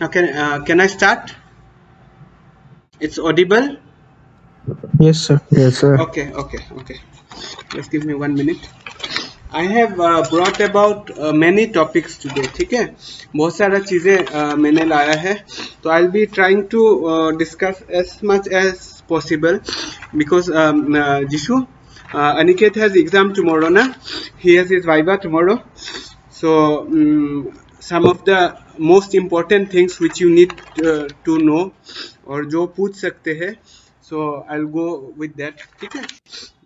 Now can uh, can I start? It's audible. Yes, sir. Yes, sir. Okay, okay, okay. Just give me one minute. I have uh, brought about uh, many topics today. ठीक है बहुत सारा चीज़ें uh, मैंने लाया है तो I'll be trying to uh, discuss as much as possible because um, uh, Jishu uh, Aniket has exam tomorrow na he has his viva tomorrow so um, some of the most important things which you need uh, to know और जो पूछ सकते हैं so I'll go with that ठीक है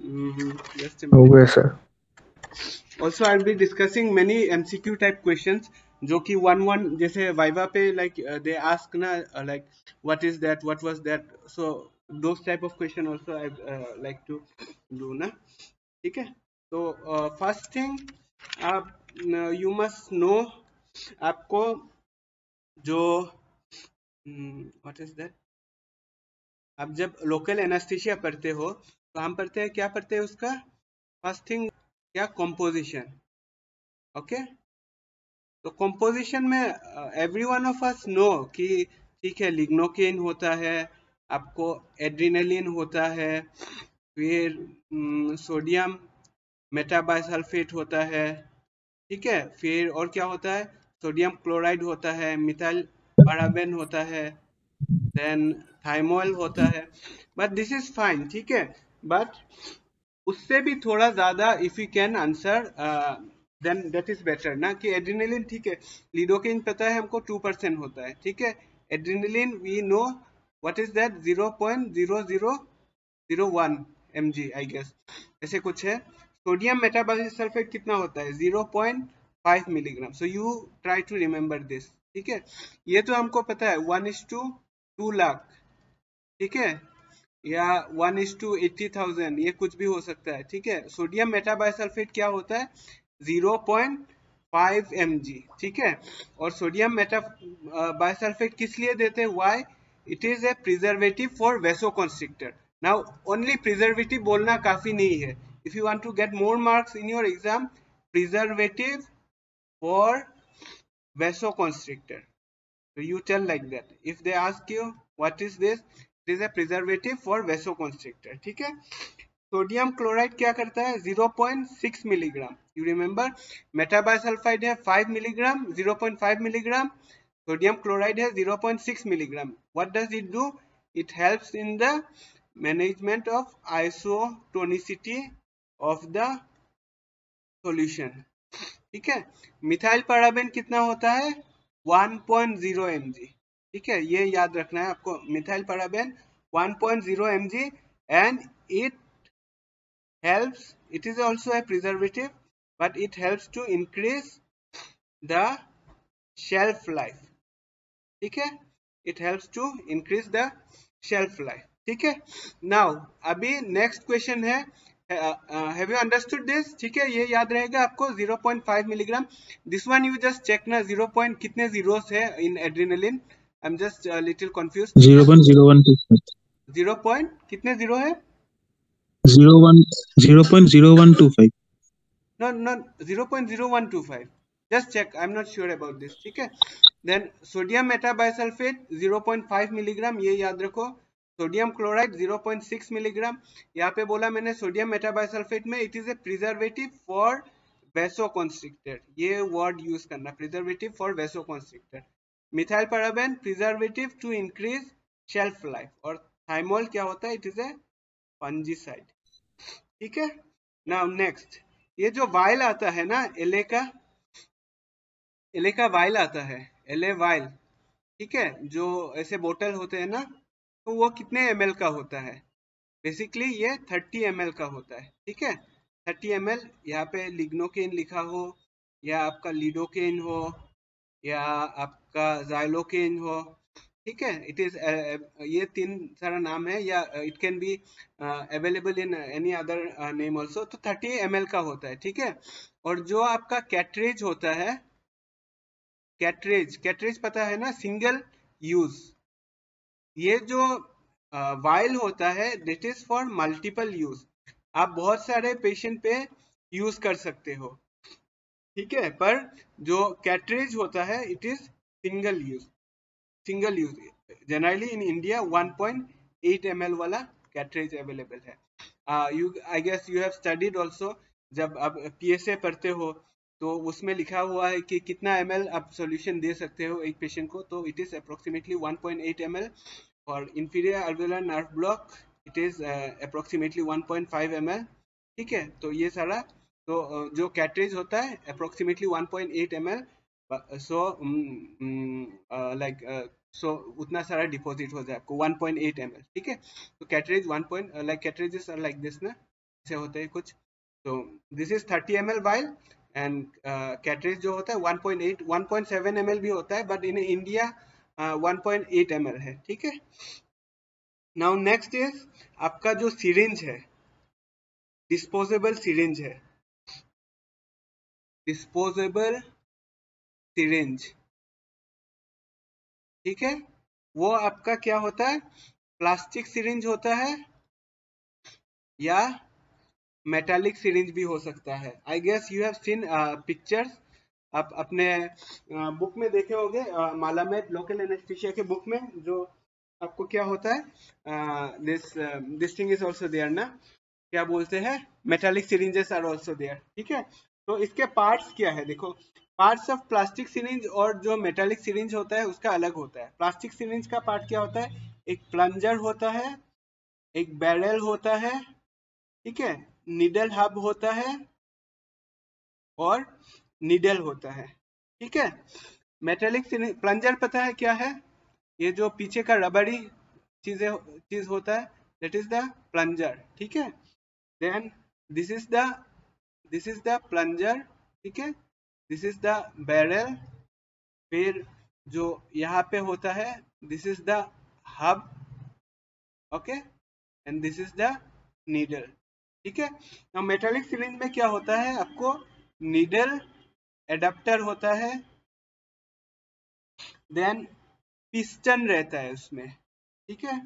Mm, just a minute. Okay, sir. also I'll be discussing many MCQ type questions जो कि one one जैसे वाइवा पे लाइक दे आस्क ना like what is that what was that so those type of question also I like to do ना ठीक है तो first thing आप यू मस्ट नो आपको जो व्हाट इज़ दैट आप जब लोकल एनास्थीसिया पढ़ते हो तो हम पढ़ते हैं, क्या पढ़ते हैं उसका? फ़र्स्ट थिंग क्या कॉम्पोजिशन ओके तो कॉम्पोजिशन में every one of us know कि ठीक है लिग्नोकेन होता है, आपको एड्रीनलिन होता है, फिर सोडियम मेटाबाइसल्फेट होता है, ठीक है? फिर और क्या होता है? सोडियम क्लोराइड होता है, मिथाइल पैराबेन होता है देन थाइमोल होता है। बट दिस इज़ फाइन ठीक है? बट उससे भी थोड़ा ज़्यादा if you can answer then that is better ना? कि एड्रीनलिन ठीक है? लिडोकेन पता है हमको टू परसेंट होता है, ठीक है? Adrenaline we know what is that zero point zero zero zero one M G I guess ऐसे कुछ है। सोडियम मेटाबॉलिक सल्फेट कितना होता है? Zero point five milligram so you try to remember this ठीक है? ये तो हमको पता है one is to two lakh ठीक है? या one is to eighty thousand ये कुछ भी हो सकता है, ठीक है? सोडियम मेटाबाइसल्फेट क्या होता है? Zero point five M G ठीक है? और सोडियम मेटा बाइसल्फेट किस लिए देते हैं? Why it is a preservative for vasoconstrictor now only preservative बोलना काफ़ी नहीं है। If you want to get more marks in your exam preservative for vasoconstrictor. So, you tell like that. If they ask you, what is this? It is a preservative for vasoconstrictor. ठीक है? Sodium chloride क्या करता है? 0.6 milligram you remember metabisulphide है 5 milligram 0.5 milligram sodium chloride है 0.6 milligram what does it do it helps in the management of isotonicity of the solution ठीक है? Methyl paraben कितना होता है? 1.0 पॉइंट ठीक है? ये याद रखना है आपको, methyl paraben 1.0 point and it help it is also a preservative but it helps to increase the shelf life ठीक है? It helps to increase the shelf life ठीक है? नाउ अभी नेक्स्ट क्वेश्चन है हैव यू अंडरस्टूड दिस ठीक है ये याद रहेगा आपको 0.5 milligram this one you just check ना 0. Point, कितने जीरोस है in adrenaline I am just little confuse 0.0125 0. कितने ज़ीरो है? 0.0125 no no 0.0125 just check i'm not sure about this ठीक है? Then sodium metabisulfate 0.5 मिलीग्राम ये याद रखो। Sodium chloride 0.6 milligram. यहाँ पे बोला मैंने सोडियम मेटाबाइसल्फेट में it is a preservative for vasoconstrictor ये वर्ड यूज़ करना, preservative for vasoconstrictor methyl paraben preservative to increase shelf life और थाइमोल क्या होता है? इट इज़ ए फंजीसाइड ठीक है? नाउ नेक्स्ट ये जो वाइल आता है ना एले का एले का वाइल आता है एले वाइल ठीक है? जो ऐसे बोतल होते हैं ना तो वो कितने एम का होता है? बेसिकली ये 30 एम का होता है, ठीक है? 30 एम एल यहाँ पे लिग्नोकेन लिखा हो, या आपका लीडोकेन हो, या आपका जाइलोकेन हो, ठीक है? इट इज़ ये तीन सारा नाम है, या it can be available in any other name also तो 30 एम का होता है, ठीक है? और जो आपका कैटरेज होता है कैटरेज कैटरेज पता है ना? सिंगल यूज़ ये जो वाइल होता है that is for multiple use आप बहुत सारे पेशेंट पे यूज़ कर सकते हो। ठीक है? पर जो कैटरेज होता है it is single use single use generally in India 1.8 ml वाला कैटरेज अवेलेबल है। You I guess you have studied also जब आप पीएसए पढ़ते हो तो उसमें लिखा हुआ है कि कितना एम आप सोल्यूशन दे सकते हो एक पेशेंट को तो इट इज़ अप्रोक्सीमेटली 1.8 ml. और inferior alveolar nerve block it is approximately 1.5 ml. ठीक है? तो ये सारा तो uh, जो कैटरेज होता है approximately 1.8 ml. So like so उतना सारा डिपॉजिट हो जाए आपको 1.8 ml. ठीक है? तो cartridge 1 point like cartridges are like this ना? ऐसे होते हैं कुछ. तो this is 30 ml vial and cartridge जो होता है 1.8 1.7 ml भी होता है बट इन इंडिया 1.8 ml है, ठीक है? नाउ नेक्स्ट इज़ आपका जो सिरिंज है डिस्पोजेबल सिरिंज है। डिस्पोजेबल सिरिंज ठीक है? वो आपका क्या होता है? प्लास्टिक सिरिंज होता है, या मेटालिक सिरिंज भी हो सकता है। I guess you have seen pictures आप अपने बुक uh, में देखे होंगे माला में लोकल एनेस्थीसिया के बुक में जो आपको क्या होता है? This this thing is also there ना? क्या बोलते हैं? Metallic syringes are also there ठीक है? तो इसके पार्ट्स क्या है? देखो पार्ट्स ऑफ़ प्लास्टिक सिरिंज और जो मेटालिक सिरिंज होता है उसका अलग होता है। प्लास्टिक सिरिंज का पार्ट क्या होता है? एक प्लंजर होता है एक बैरल होता है ठीक है? निडल हब होता है और निडल होता है। ठीक है? मेटेलिक प्लंजर पता है क्या है? ये जो पीछे का रबड़ी चीज़ें चीज़ होता है दैट इज़ द प्लंजर ठीक है? Then this is the this is the plunger ठीक है? दिस इज़ द बैरल फिर जो यहाँ पे होता है this is the hub okay and this is the needle ठीक है? तो मेटालिक सिलिंज में क्या होता है? आपको नीडल एडाप्टर होता है देन पिस्टन रहता है उसमें, ठीक है?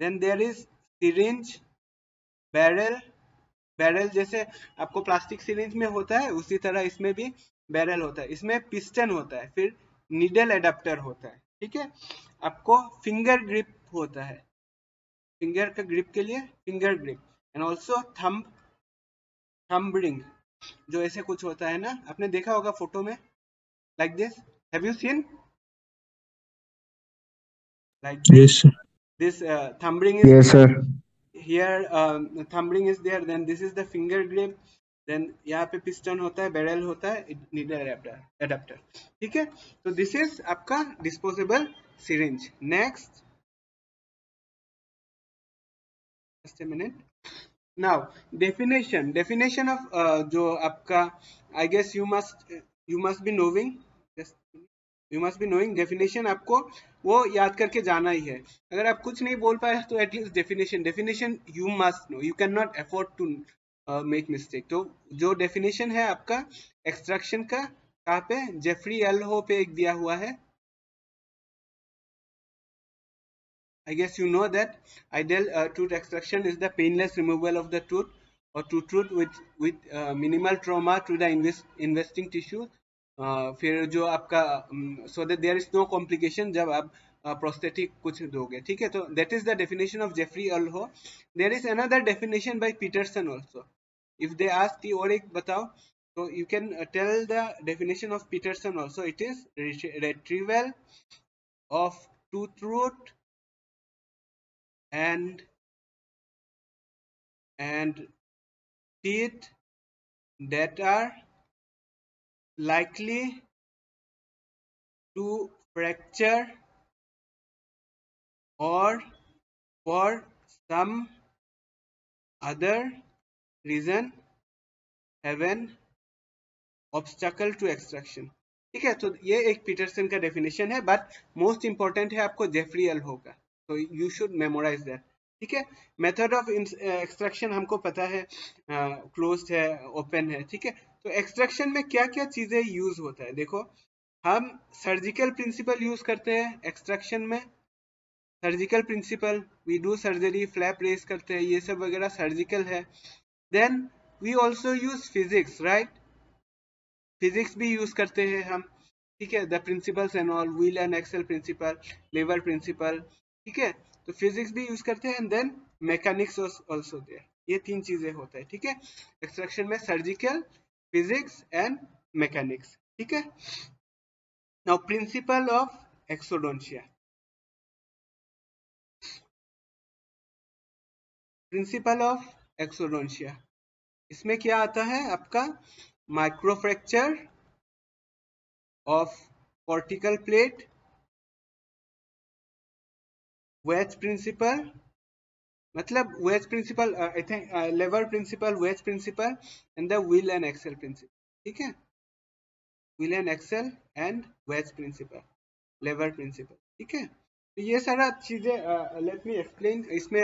Then there is syringe barrel barrel जैसे आपको प्लास्टिक सिरिंज में होता है, उसी तरह इसमें भी बैरल होता है। इसमें पिस्टन होता है, फिर नीडल एडाप्टर होता है, ठीक है? आपको फिंगर ग्रिप होता है फिंगर का ग्रिप के लिए finger grip and also thumb thumb ring जो ऐसे कुछ होता है ना आपने देखा होगा फ़ोटो में? Like this have you seen like this this thumb ring is sir here thumb ring is there then this is the finger grip then यहाँ पे पिस्टन होता है बैरल होता है नीडल एडाप्टर ठीक है? तो दिस इज़ आपका disposable syringe next just a minute now definition. Definition of uh, जो आपका I guess you must you must be knowing just you must be knowing definition आपको वो याद करके जाना ही है। अगर आप कुछ नहीं बोल पाए तो at least definition definition you must know you can not afford to make mistake तो जो डेफिनेशन है आपका एक्सट्रैक्शन का कहाँ पे? जेफरी एल हो पे एक दिया हुआ है। I guess you know that ideal uh, tooth extraction is the painless removal of the tooth or tooth root with with uh, minimal trauma to the invest, investing tissue. Uh, फिर जो आपका so that there is no complication जब आप prosthetic uh, कुछ दोगे ठीक है तो that is the definition of Jeffrey अल्हो there is another definition by Peterson also if they ask कि और एक बताओ तो you can tell the definition of Peterson also it is retrieval of tooth root and and teeth that are likely to fracture or for some other reason have an obstacle to extraction ठीक है तो ये एक Peterson का definition है but most important है आपको Jeffrey L होगा तो यू शुड मेमोराइज दैट ठीक है? मेथड ऑफ़ एक्सट्रैक्शन हमको पता है क्लोज uh, है ओपन है ठीक है? तो एक्सट्रैक्शन में क्या क्या चीज़ें यूज़ होता है? देखो हम सर्जिकल प्रिंसिपल यूज़ करते हैं एक्सट्रैक्शन में। Surgical principle we do surgery flap raise करते हैं ये सब वगैरह सर्जिकल है। Then we also use physics right physics भी यूज़ करते हैं हम। ठीक है? The principles and all wheel and axle principle lever principle ठीक है? तो फिजिक्स भी यूज़ करते हैं and then mechanics also there ये तीन चीज़ें होता है, ठीक है? एक्सट्रैक्शन में सर्जिकल फिजिक्स एंड मैकेनिक्स ठीक है? Now principle of exodontia principle of exodontia इसमें क्या आता है आपका? Microfracture of cortical plate wedge principle मतलब wedge principle I think lever principle wedge principle and the wheel and axle principle ठीक है? Wheel and axle and wedge principle lever principle ठीक है? तो ये सारा चीज़ें लेट मी एक्सप्लेन इसमें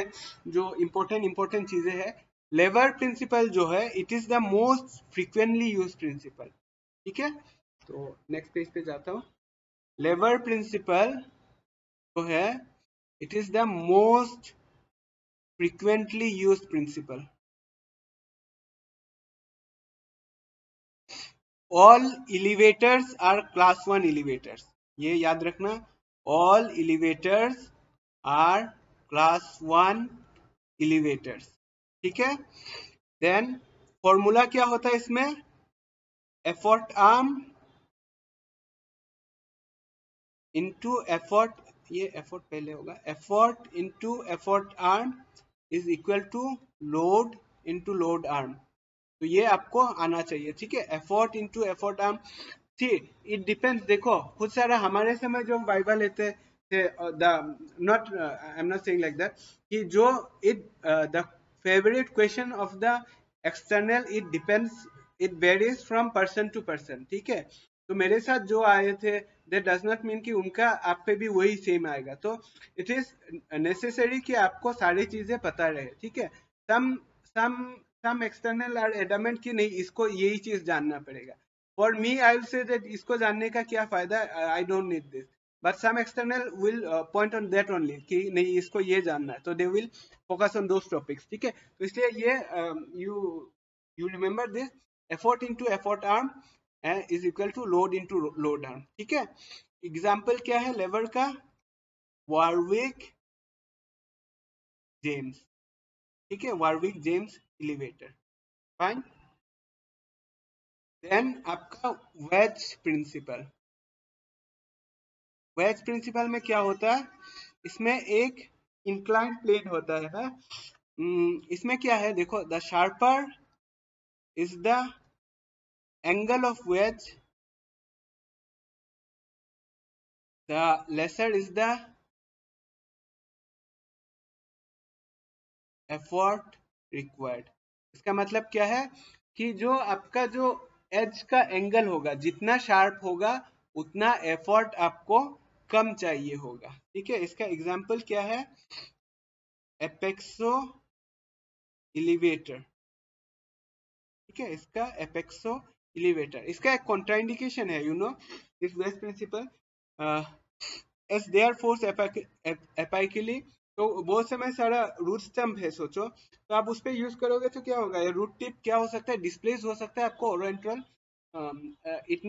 जो इम्पोर्टेंट इम्पोर्टेंट चीज़ें है लेबर प्रिंसिपल जो है it is the most frequently use principle ठीक है? तो नेक्स्ट पेज पे जाता हूँ. लेबर प्रिंसिपल जो है it is the most frequently use principle all elevators are class one elevators ये याद रखना all elevators are class one elevators ठीक है? देन फॉर्मूला क्या होता है इसमें? एफर्ट आर्म इंटू एफर्ट ये एफर्ट पहले होगा। Effort into effort arm is equal to load into load arm तो ये आपको आना चाहिए, ठीक है? एफर्ट इंटू एफर्ट आर्म ठीक इट डिपेंड्स देखो, खुद सारा हमारे समय जो वाइवा लेते थे not I am not saying like that कि जो it the favourite question of the external it depends it varies from person to person ठीक है? तो मेरे साथ जो आए थे दैट डज नॉट मीन कि उनका आप पे भी वही सेम आएगा। तो इट इज़ नेसेसरी कि आपको सारी चीज़ें पता रहे, ठीक है? सम सम सम एक्सटर्नल एडमेंट कि नहीं, इसको यही चीज़ जानना पड़ेगा। For me I say that इसको जानने का क्या फ़ायदा? I don't need this but some external will point on that only कि नहीं, इसको ये जानना है। तो they will focus on those topics ठीक है? तो इसलिए ये you you remember this effort into effort arm is equal to load into load arm ठीक है? एग्ज़ाम्पल क्या है लेवर का? वार्विक जेम्स ठीक है? Warwick James elevator fine then आपका वेज प्रिंसिपल वेज प्रिंसिपल में क्या होता है? इसमें एक इंक्लाइन प्लेन होता है ना? इसमें क्या है? देखो the sharper is the angle of wedge the lesser is the effort required. इसका मतलब क्या है? कि जो आपका जो एज का एंगल होगा, जितना शार्प होगा, उतना एफर्ट आपको कम चाहिए होगा। ठीक है? इसका एग्ज़ाम्पल क्या है? एपेक्सो एलिवेटर ठीक है? इसका एपेक्सो elevator. iska ek contraindication hai you know this less principle uh, as their force apically तो बहुत समय सारा रूट स्टम्प है सोचो। तो आप उस पर यूज़ करोगे तो क्या होगा? ये रूट टिप क्या हो सकता है? डिस्प्लेस हो सकता है आपको oroantral it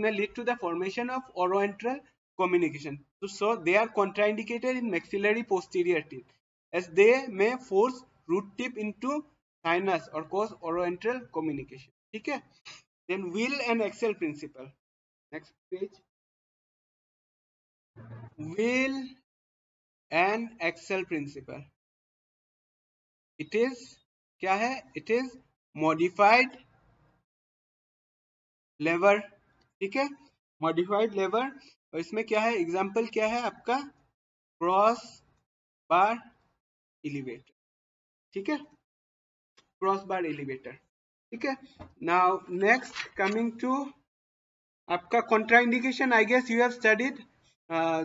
may lead to the formation of oroantral communication तो so they are contraindicated in maxillary posterior tip as they may force root tip into to और कॉज ओरेंट्रल कम्युनिकेशन ठीक है? Then wheel and axle principle next page wheel and axle principle it is क्या है? It is modified लेवर ठीक है? Modified लेवर और इसमें क्या है? एग्ज़ाम्पल क्या है आपका? क्रॉस बार एलिवेटर ठीक है? क्रॉस बार एलिवेटर ठीक है? नाउ नेक्स्ट कमिंग टू आपका contraindication I guess you have studied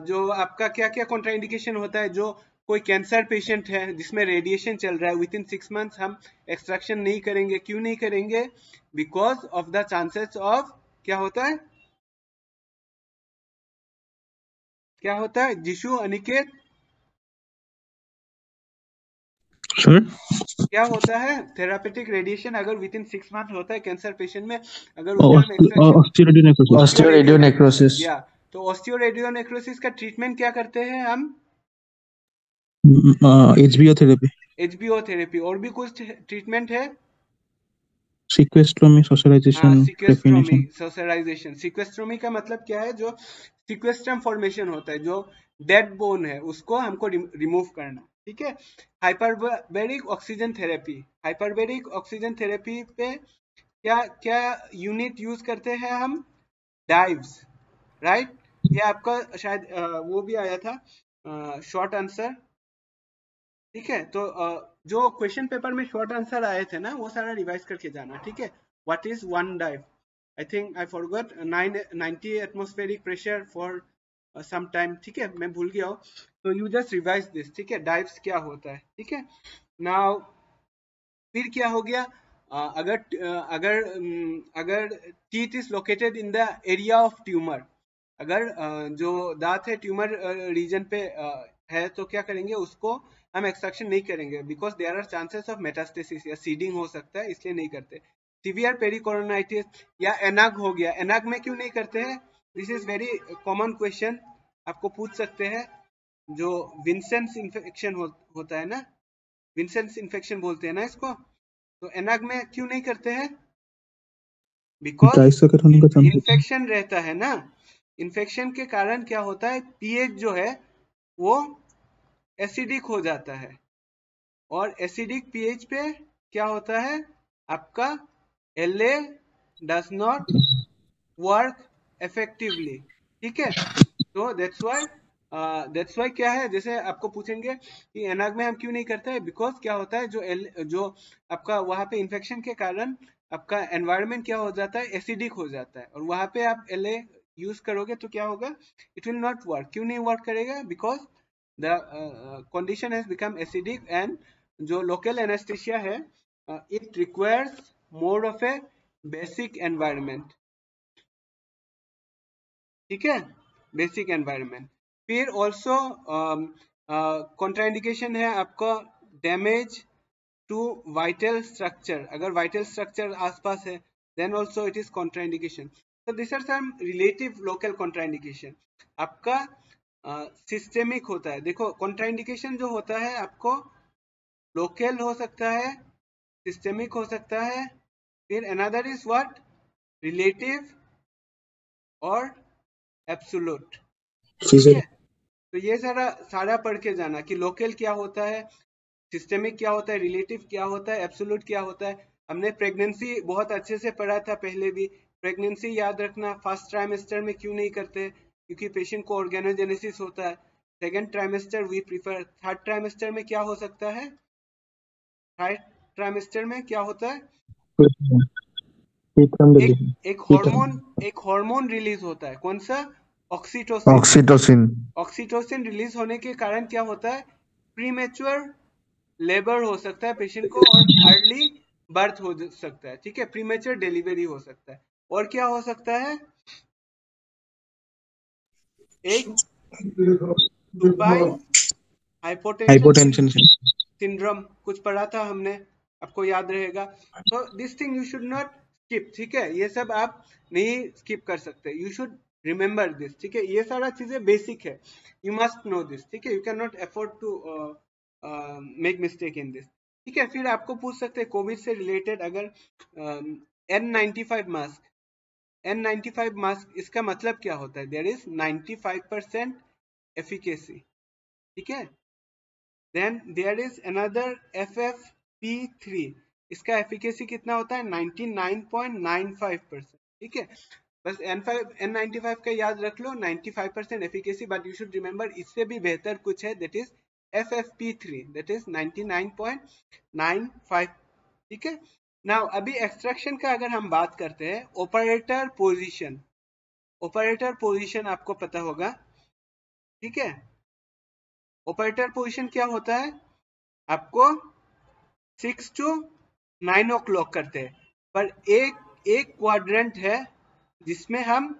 जो आपका क्या क्या कॉन्ट्राइंडिकेशन होता है, जो कोई कैंसर पेशेंट है, जिसमें रेडिएशन चल रहा है विद इन सिक्स मंथ्स हम एक्सट्रैक्शन नहीं करेंगे। क्यों नहीं करेंगे? Because of the chances of क्या होता है? क्या होता है? जिशु अनिकेत क्या होता है थेरापेटिक रेडिएशन अगर विद इन सिक्स मंथ होता है कैंसर पेशेंट में अगर ऑस्टियोरेडियोनेक्रोसिस या तो ऑस्टियोरेडियोनेक्रोसिस का ट्रीटमेंट क्या करते हैं हम? एचबीओ थेरेपी एचबीओ थेरेपी और भी कुछ ट्रीटमेंट है? Sequestrectomy saucerization definition saucerization sequestrectomy का मतलब क्या है? जो सिक्वेस्ट्रम फॉर्मेशन होता है जो डेड बोन है उसको हमको रिमूव करना। ठीक है? Hyperbaric oxygen therapy hyperbaric oxygen therapy पे क्या क्या यूनिट यूज़ करते हैं हम? डाइव्स राइट ये आपका शायद वो भी आया था। शॉर्ट आंसर ठीक है? तो जो क्वेश्चन पेपर में शॉर्ट आंसर आए थे ना, वो सारा रिवाइज करके जाना, ठीक है? What is one dive I think I forgot 90 atmospheric pressure for some time ठीक है मैं भूल गया हूँ। तो यू जस्ट रिवाइज दिस ठीक है डाइव्स क्या होता है ठीक है? नाउ फिर क्या हो गया? अ, अगर अ, अगर अम, अगर teeth is located in the area of tumour अगर अ, जो दांत है ट्यूमर रीजन पे है तो क्या करेंगे उसको हम एक्सट्रैक्शन नहीं करेंगे because there are chances of metastasis या सीडिंग हो सकता है इसलिए नहीं करते। सीवियर पेरिकोरोनाइटिस या एनाग हो गया एनाग में क्यों नहीं करते हैं? This is very common question आपको पूछ सकते हैं जो विंसेंस इन्फेक्शन हो, होता है ना? विंसेंस इन्फेक्शन बोलते हैं ना इसको? तो एनाग में क्यों नहीं करते हैं? बिकॉज़ इन्फेक्शन रहता है ना? इन्फेक्शन के कारण क्या होता है? पीएच जो है वो एसिडिक हो जाता है। और एसिडिक पीएच पे क्या होता है? आपका L A does not work effectively ठीक है? तो दैट्स व्हाई दैट्स व्हाई क्या है? जैसे आपको पूछेंगे कि एनाग में हम क्यों नहीं करते हैं? बिकॉज़ क्या होता है? जो एल जो आपका वहाँ पे इन्फेक्शन के कारण आपका एनवायरनमेंट क्या हो जाता है? एसिडिक हो जाता है। और वहाँ पे आप एल यूज़ करोगे तो क्या होगा? इट विल नॉट वर्क क्यों नहीं वर्क करेगा? Because the condition has become acidic and जो लोकल एनेस्थेशिया है it requires more of a basic environment ठीक है? बेसिक एनवायरनमेंट फिर ऑल्सो कॉन्ट्राइंडिकेशन है आपका डैमेज टू वाइटल स्ट्रक्चर अगर वाइटल स्ट्रक्चर आसपास है then also it is contraindication so these are some relative local contraindication. आपका सिस्टेमिक uh, होता है. देखो कॉन्ट्राइंडिकेशन जो होता है आपको लोकल हो सकता है सिस्टेमिक हो सकता है फिर अनदर इज़ व्हाट रिलेटिव और है। तो ये सारा सारा पढ़ के जाना कि लोकल क्या होता है सिस्टेमिक क्या होता है रिलेटिव क्या होता है एब्सोल्यूट क्या होता है। हमने प्रेगनेंसी बहुत अच्छे से पढ़ा था पहले भी। प्रेगनेंसी याद रखना फ़र्स्ट ट्राइमेस्टर में क्यों नहीं करते? क्योंकि पेशेंट को ऑर्गेनोजेनेसिस होता है। Second trimester we prefer third trimester में क्या हो सकता है? थर्ड ट्राइमेस्टर में क्या होता है? एक एक हार्मोन एक हार्मोन रिलीज़ होता है। कौन सा? ऑक्सीटोसिन ऑक्सीटोसिन ऑक्सीटोसिन रिलीज़ होने के कारण क्या होता है? प्रीमेच्योर लेबर हो सकता है पेशेंट को और अर्ली बर्थ हो सकता है। ठीक है? प्रीमेच्योर डिलीवरी हो सकता है। और क्या हो सकता है? एक हाइपोटेंशन हाइपोटेंशन सिंड्रोम कुछ पढ़ा था हमने आपको याद रहेगा। तो this thing you should not skip ठीक है? ये सब आप नहीं स्किप कर सकते। यू शुड रिमेम्बर दिस ठीक है? ये सारा चीज़ें बेसिक है। यू मस्ट नो दिस ठीक है? You can not afford to make mistake in this ठीक है? फिर आपको पूछ सकते हैं कोविड से रिलेटेड अगर N ninety five mask N ninety five mask इसका मतलब क्या होता है? There is ninety five percent efficacy ठीक है? Then there is another F F P three इसका एफिकेसी कितना होता है? 99.95 परसेंट ठीक है? बस N five N ninety five का याद रख लो 95 percent efficacy but you should remember इससे भी बेहतर कुछ है that is F F P three that is 99.95 ठीक है? नाउ अभी एक्सट्रैक्शन का अगर हम बात करते हैं ऑपरेटर पोजीशन ऑपरेटर पोजीशन आपको पता होगा, ठीक है? ऑपरेटर पोजीशन क्या होता है? आपको six to nine o'clock करते हैं, पर एक एक क्वाड्रेंट है जिसमें हम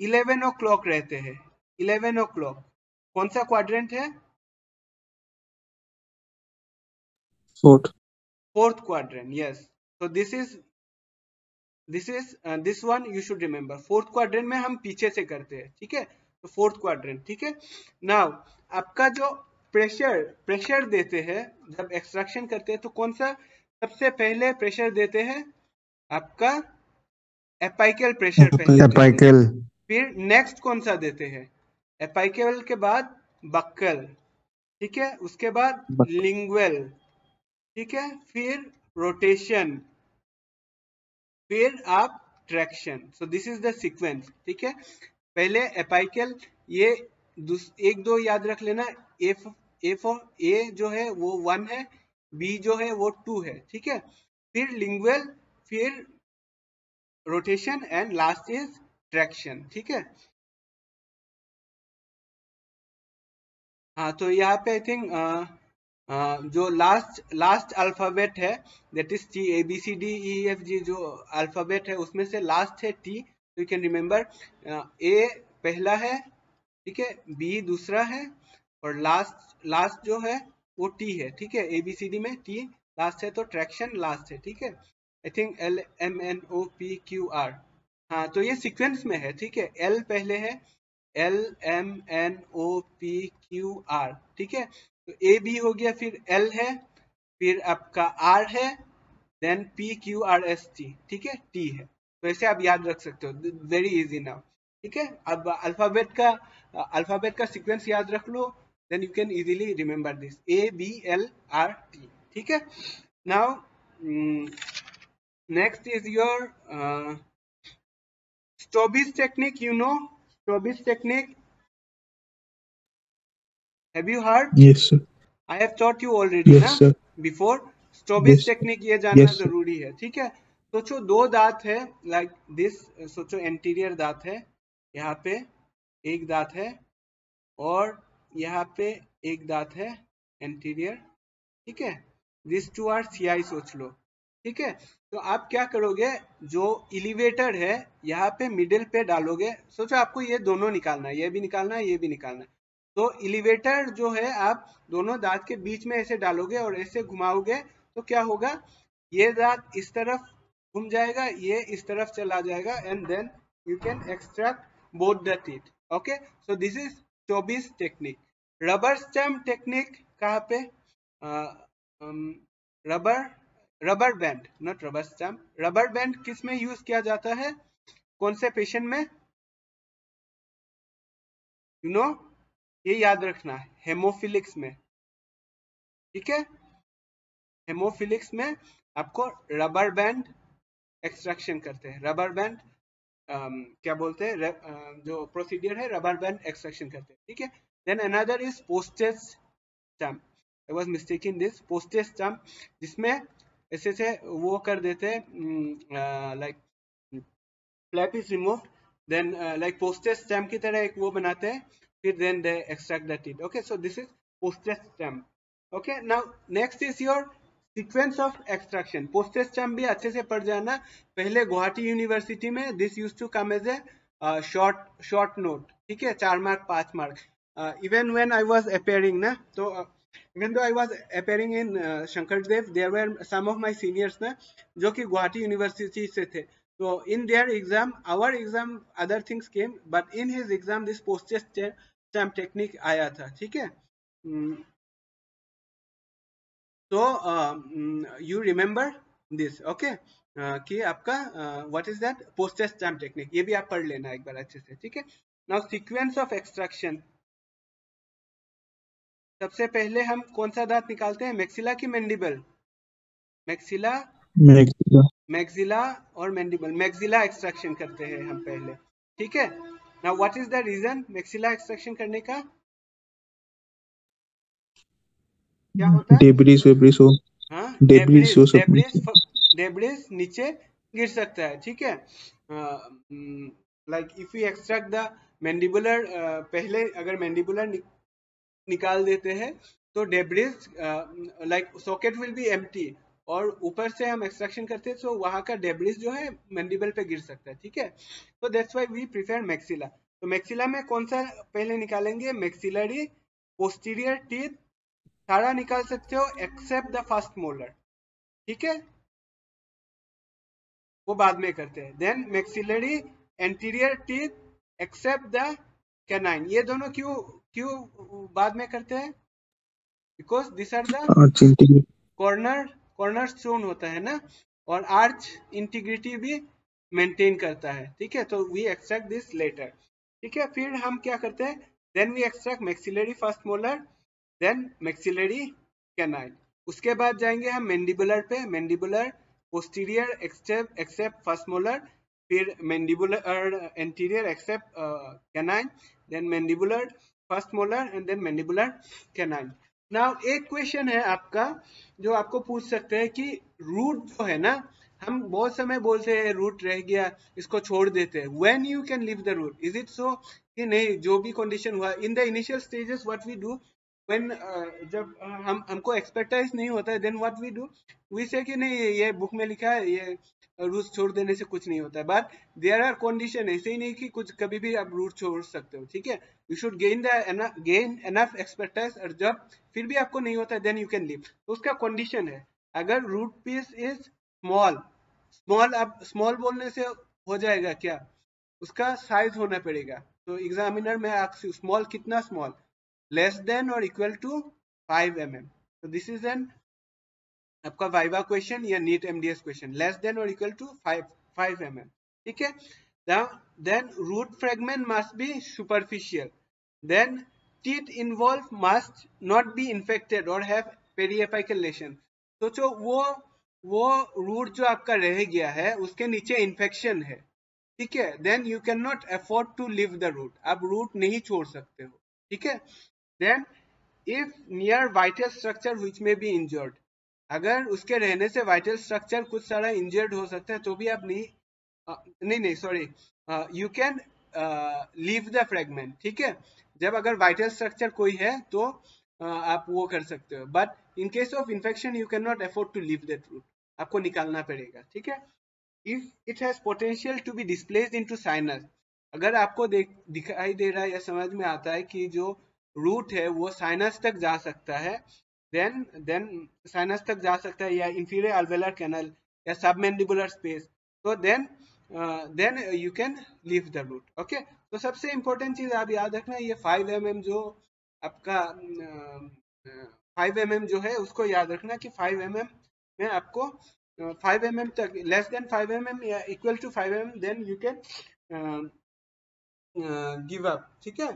इलेवन ओ क्लॉक रहते हैं। Eleven o'clock. कौन सा क्वाड्रेंट है? Fourth fourth quadrant yes. So this is this is uh, this one you should remember. Fourth quadrant में हम पीछे से करते हैं ठीक है? तो फोर्थ क्वाड्रेंट ठीक है? नाउ आपका जो प्रेशर प्रेशर देते हैं जब एक्सट्रैक्शन करते हैं तो कौन सा सबसे पहले प्रेशर देते हैं? आपका एपाइकल प्रेशर। एपाइकल फिर नेक्स्ट कौन सा देते हैं? एपाइकल के बाद बक्कल ठीक है? उसके बाद। लिंगुअल ठीक है? फिर रोटेशन फिर आप traction. So this is the sequence ठीक है? पहले एपाइकल ये एक दो याद रख लेना। एफ़ एफ़ ए जो है वो वन है बी जो है वो टू है ठीक है? फिर लिंगुअल फिर rotation and last is traction ठीक है? हाँ तो यहाँ पे आई थिंक जो लास्ट लास्ट अल्फ़ाबेट है that is T A B C D E F G जो अल्फ़ाबेट है, उसमें से लास्ट है टी तो यू कैन रिमेम्बर ए पहला है, ठीक है? बी दूसरा है, और लास्ट लास्ट जो है, वो टी है, ठीक है? ए बी सी डी में टी लास्ट है तो ट्रैक्शन लास्ट है, ठीक है? I think L M N O P Q R हाँ तो ये सीक्वेंस में है, ठीक है? एल पहले है L M N O P Q R ठीक है? तो ए भी हो गया, फिर एल है, फिर आपका आर है then P Q R S T ठीक है? टी है। तो ऐसे आप याद रख सकते हो वेरी इजी नाउ ठीक है? अब अल्फ़ाबेट का अल्फ़ाबेट का सीक्वेंस याद रख लो then you can easily remember this A B L R T ठीक है? Now next is your Stobis technique, you know Stobis technique. Have you heard? Yes, sir. I have taught you already, Yes, ना? sir. Before Stobis Yes, technique ये जानना Yes. ज़रूरी है, ठीक है? सोचो दो दांत है, like this, सोचो anterior दांत है, यहाँ पे एक दांत है और यहाँ पे एक दांत है anterior, ठीक है? These two are CI सोच लो, ठीक है? तो आप क्या करोगे? जो इलिवेटर है, यहाँ पे मिडिल पे डालोगे। सोचो, आपको ये दोनों निकालना है, ये भी निकालना है, ये भी निकालना है। तो इलिवेटर जो है, आप दोनों दांत के बीच में ऐसे डालोगे और ऐसे घुमाओगे तो क्या होगा? ये दांत इस तरफ़ घूम जाएगा, ये इस तरफ़ चला जाएगा and then you can extract both the teeth okay so this is चौबीस टेक्निक रबर स्टैम्प टेक्निक कहाँ पे? Rubber rubber band not rubber stamp rubber band किसमें यूज़ किया जाता है? कौन से पेशेंट में? यू नो ये याद रखना हेमोफिलिक्स में। ठीक है? हेमोफिलिक्स में आपको रबर बैंड एक्सट्रैक्शन करते हैं। रबर बैंड क्या बोलते हैं? Uh, जो प्रोसीडियर है रबर बैंड एक्सट्रैक्शन करते हैं। ठीक है? Then another is postage stamp I was in this postage स्टैम्प जिसमें ऐसे से वो कर देते like flap is remove then like postage stamp की तरह एक वो बनाते हैं फिर then they extract the teeth okay so this is postage stamp okay now next is your sequence of extraction postage stamp भी अच्छे से पढ़ जाना। पहले गुवाहाटी यूनिवर्सिटी में this use to come as a short short note ठीक है चार मार्क पाँच mark even when I was appearing ना तो uh, even though I was appearing in uh, Shankardev, there were some of my seniors ना जो कि Guwahati university से थे तो in their exam our exam other things came but in his exam this postage stamp technique आया था ठीक है Hmm. uh, mm, you remember this okay uh, कि आपका what is that postage stamp technique ये भी आप पढ़ लेना एक बार अच्छे से ठीक है नाउ सीक्वेंस ऑफ़ एक्सट्रैक्शन सबसे पहले हम कौन सा दांत निकालते हैं? मैक्सिला की मैंडिबल? मैक्सिला. मैक्सिला। और मैंडिबल। मैक्सिला एक्सट्रैक्शन करते हैं हम पहले। ठीक है? Now what is the reason maxilla extraction करने का? क्या होता है? हो. हाँ? हो सकते डेब्रिस डेब्रिस नीचे गिर सकता है। ठीक है? Like if you extract the mandibular पहले अगर मैंडिबुलर नि, निकाल देते हैं तो debris like socket will be empty और ऊपर से हम एक्सट्रैक्शन करते हैं तो वहाँ का डेब्रिज जो है मैंडिबल पे गिर सकता है, ठीक है? तो that's why we prefer maxilla तो मैक्सिला में कौन सा पहले निकालेंगे? मैक्सिलरी पोस्टीरियर टीथ सारा निकाल सकते हो एक्सेप्ट द फ़र्स्ट मोलर ठीक है? वो बाद में करते हैं। Then maxillary anterior teeth except the canine ये दोनों क्यों क्यों बाद में करते हैं? Because this are the corner corner stone होता है ना? और आर्च इंटीग्रिटी भी मेंटेन करता है ठीक है? तो वी एक्सट्रैक्ट दिस लेटर ठीक है? फिर हम क्या करते हैं? Then we extract maxillary first molar then maxillary canine उसके बाद जाएँगे हम मेंडिबुलर पे mandibular posterior except except first molar फिर mandibular anterior except canine then mandibular first molar and then mandibular canine now, एक क्वेश्चन है आपका, जो आपको पूछ सकते हैं कि रूट जो है ना, हम बहुत समय बोलते हैं रूट रह गया, इसको छोड़ देते हैं। When you can leave the root is it so कि नहीं, जो भी कंडीशन हुआ in the initial stages what we do when जब हम, हमको एक्सपर्टाइज नहीं होता है then what we do we say कि नहीं, ये बुक में लिखा है, ये रूट छोड़ देने से कुछ नहीं होता है। बट देयर आर कंडीशन ऐसे ही नहीं कि कुछ कभी भी आप रूट छोड़ सकते हो, ठीक है? You should gain the gain enough expertise और जब फिर भी आपको नहीं होता है देन यू कैन लिव उसका कंडीशन है। अगर root piece is small small अब स्मॉल बोलने से हो जाएगा क्या? उसका साइज़ होना पड़ेगा। तो एग्जामिनर में आपसे स्मॉल कितना small than or equal to five M M तो दिस इज़ एन आपका वाइवा क्वेश्चन या NEET MDS question less than or equal to five five M M ठीक है? Then root fragment must be superficial then teeth involve must not be infected or have periapical lesion सोचो, वो वो root जो आपका रह गया है, उसके नीचे इन्फेक्शन है। ठीक है? Then you can not afford to leave the root आप रूट नहीं छोड़ सकते हो। ठीक है? Then if near vital structure which may be injured अगर उसके रहने से वाइटल स्ट्रक्चर कुछ सारा इंजर्ड हो सकता है तो भी आप नहीं आ, नहीं नहीं sorry you can leave the fragment ठीक है? जब अगर वाइटल स्ट्रक्चर कोई है तो uh, आप वो कर सकते हो। But in case of infection you can not afford to leave that root आपको निकालना पड़ेगा ठीक है? If it has potential to be displaced into sinus अगर आपको दिखाई दे रहा है या समझ में आता है कि जो रूट है, वो साइनस तक जा सकता है देन देन साइनस तक जा सकता है या इंफीरियर अल्वेलर कैनल या सबमेंडिबुलर स्पेस तो then then you can leave the root okay तो सबसे इंपॉर्टेंट चीज़ आप याद रखना, ये फाइव एम mm जो आपका फाइव एम mm जो है, उसको याद रखना कि फाइव एम mm में आपको फाइव एम mm तक less than five M mm या equal to five M then you can give up ठीक है?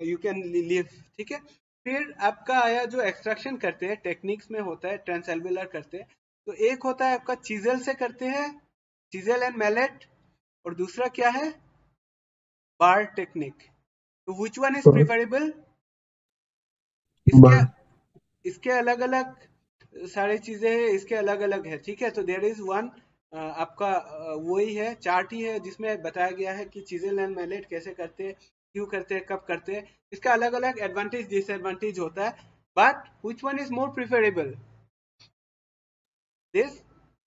यू कैन लिव ठीक है? फिर आपका आया जो एक्सट्रैक्शन करते हैं टेक्निक्स में होता है ट्रांसएल्बुलर करते हैं तो एक होता है आपका चीजल से करते हैं चीजल एंड मैलेट और दूसरा क्या है? बार टेक्निक तो विच वन इज़ प्रिफरेबल इसके इसके अलग अलग सारी चीज़ें है इसके अलग अलग है ठीक है? तो देर इज़ वन आपका वही है चार्ट ही है जिसमें बताया गया है कि चीज़ें एंड मैलेट कैसे करते हैं क्यों करते हैं कब करते हैं इसका अलग अलग एडवांटेज डिसएडवांटेज होता है। But which one is more preferable this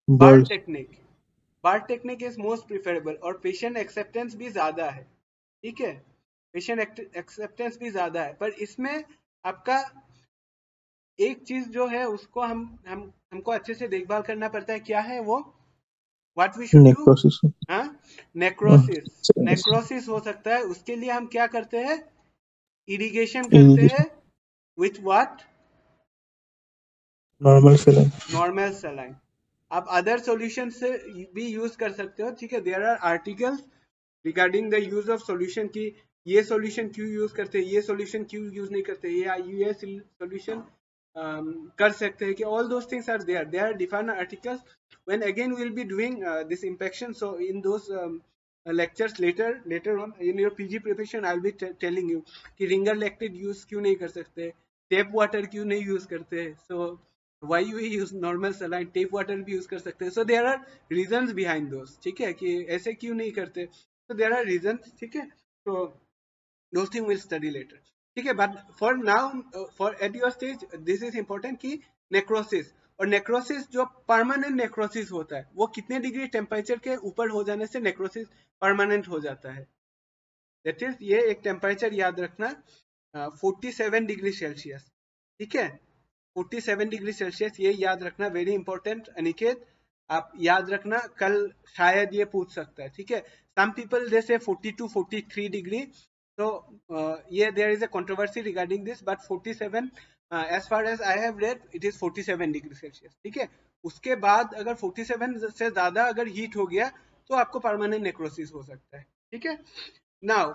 bar technique bar technique is most preferable और पेशेंट एक्सेप्टेंस भी ज़्यादा है। ठीक है? पेशेंट एक्सेप्टेंस भी ज़्यादा है। पर इसमें आपका एक चीज़ जो है उसको हम हम हमको अच्छे से देखभाल करना पड़ता है। क्या है वो? व्हाट वी शुड नेक्रोसिस हाँ? नेक्रोसिस नेक्रोसिस हो सकता है। उसके लिए हम क्या करते हैं? इरिगेशन करते हैं। With what normal saline normal saline आप अदर सॉल्यूशन से भी यूज़ कर सकते हो। ठीक है there are articles regarding the use of solution की। ये सॉल्यूशन क्यों यूज़ करते हैं? ये सॉल्यूशन क्यों यूज़ नहीं करते? ये यूएस सॉल्यूशन um, कर सकते हैं कि those things are there. They are defined articles when again we'll be doing uh, this impaction so in those um, lectures later later on in your pg preparation i'll be telling you कि ringer lactate use क्यों नहीं कर सकते tap water क्यों नहीं use करते so why you use normal saline tap water भी use कर सकते हैं so there are reasons behind those ठीक है कि ऐसे क्यों नहीं करते so there are reasons ठीक है so those things we'll study later ठीक है but for now for at your stage this is important कि नेक्रोसिस और नेक्रोसिस जो परमानेंट नेक्रोसिस होता है, वो कितने डिग्री टेम्परेचर के ऊपर हो जाने से नेक्रोसिस परमानेंट हो जाता है। दैट इज़ ये एक टेम्परेचर याद रखना फोर्टी सेवन डिग्री सेल्सियस ठीक है? 47 डिग्री सेल्सियस ये याद रखना वेरी इंपॉर्टेंट अनिकेत, आप याद रखना, कल शायद ये पूछ सकता है। ठीक है? सम पीपल दे से 42 43 डिग्री तो ये there is a controversy regarding this but 47 as far as I have read it is 47 degree Celsius ठीक है? उसके बाद अगर 47 से ज़्यादा अगर हीट हो गया तो आपको परमानेंट नेक्रोसिस हो सकता है, ठीक है? नाउ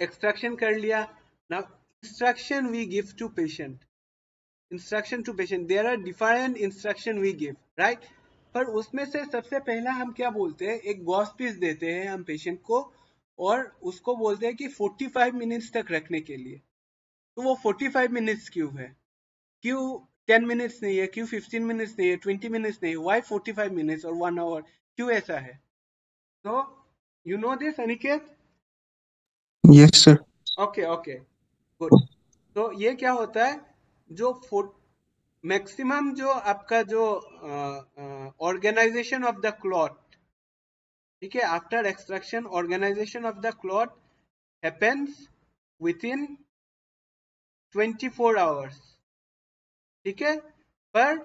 एक्सट्रैक्शन कर लिया। Now instruction we give to patient instruction to patient there are different instruction we give right पर उसमें से सबसे पहला हम क्या बोलते हैं? एक गॉस पीस देते हैं हम पेशेंट को और उसको बोलते हैं कि 45 मिनट्स तक रखने के लिए। तो वो 45 मिनट्स क्यों है? क्यों 10 मिनट्स नहीं है? क्यों 15 मिनट्स नहीं है? 20 मिनट्स नहीं है? वाई 45 मिनट्स और वन आवर क्यों ऐसा है? तो you know this Aniket yes sir okay okay good तो ये क्या होता है? जो मैक्सिमम जो आपका जो ऑर्गेनाइजेशन ऑफ़ द क्लॉट ठीक है? After extraction organization of the clot happens within 24 hours ठीक है? पर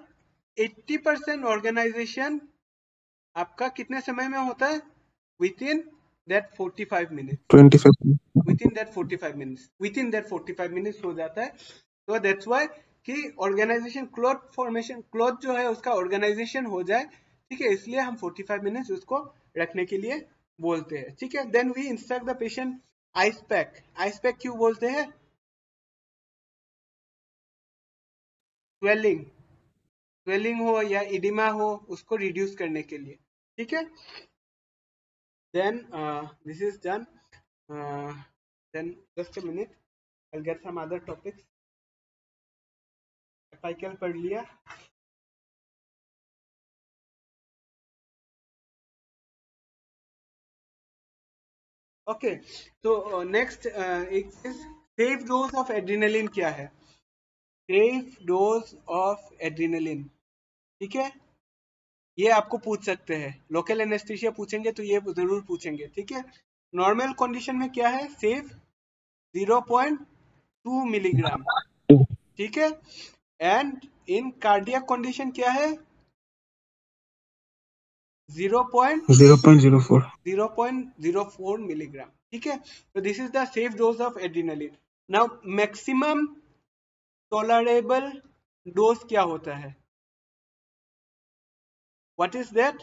80 परसेंट ऑर्गेनाइजेशन आपका कितने समय में होता है? Within that 45 minutes 25 within that 45 minutes within that 45 minutes हो जाता है। तो दैट्स वाई कि ऑर्गेनाइजेशन क्लोथ फॉर्मेशन क्लोथ जो है उसका ऑर्गेनाइजेशन हो जाए। ठीक है? इसलिए हम 45 मिनट्स उसको रखने के लिए बोलते हैं। ठीक है? Then we instruct the patient ice pack ice pack क्यों बोलते हैं? स्वेलिंग स्वेलिंग हो या इडिमा हो, उसको रिड्यूस करने के लिए। ठीक है? Then this is done then just a minute I get some other topics cycle पढ़ लिया। ओके तो नेक्स्ट एक सेफ़ डोज ऑफ़ एड्रीनलिन क्या है? सेफ़ डोज ऑफ़ एड्रीनलिन ठीक है? ये आपको पूछ सकते हैं। लोकल एनेस्थीसिया पूछेंगे तो ये ज़रूर पूछेंगे। ठीक है? नॉर्मल कंडीशन में क्या है? सेफ़ 0.2 मिलीग्राम ठीक है? एंड इन कार्डियक कंडीशन क्या है? Zero point zero point zero four zero point zero four milligram ठीक है? तो this is the safe dose of adrenaline now maximum tolerable dose क्या होता है? What is that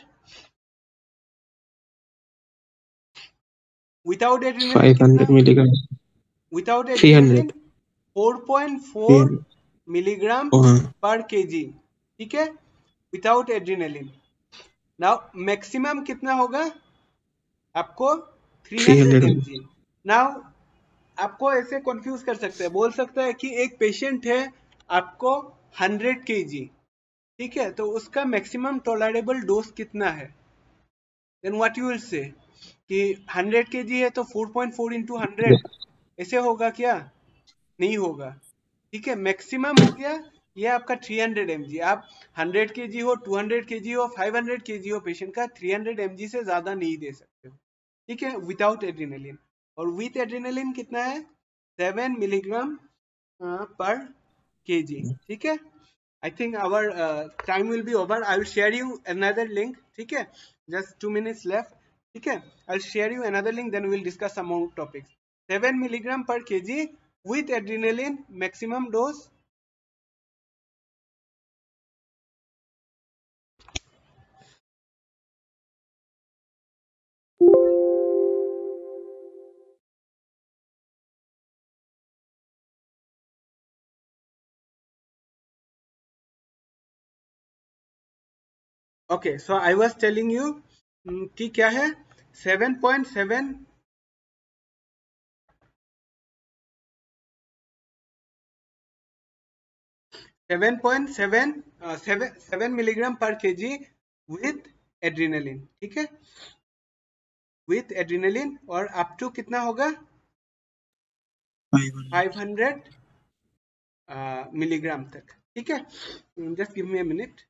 without 500 milligram without 300 adrenaline 4.4 milligram हाँ per KG ठीक है? Without adrenaline now maximum कितना होगा? आपको 300 300 mg नाउ आपको ऐसे कंफ्यूज कर सकते हैं। बोल सकता है कि एक पेशेंट है आपको 100 केजी ठीक है? तो उसका मैक्सिमम टॉलरेबल डोज कितना है? Then what you will say कि 100 केजी है तो 4.4 पॉइंट फोर इंटू हंड्रेड ऐसे होगा क्या? नहीं होगा। ठीक है? मैक्सिमम हो गया ये आपका 300 हंड्रेड आप 100 के हो 200 के जी हो 500 के जी हो पेशेंट का 300 हंड्रेड से ज़्यादा नहीं दे सकते हो। ठीक है? विदाउट एड्रीनलिन और विथ एड्रीनलिन कितना है? Seven milligram per K G ठीक है? I think our time will be over I will share you another link ठीक है? जस्ट टू मिनट्स लेफ़्ट ठीक है? I share you another link then will discuss more topics seven milligram per K G with adrenaline maximum dose okay so i was telling you कि क्या है? 7.7 7.7 7 milligram पर KG with adrenaline ठीक है? With adrenaline और up to कितना होगा? 500 milligram तक ठीक है? Just give me a minute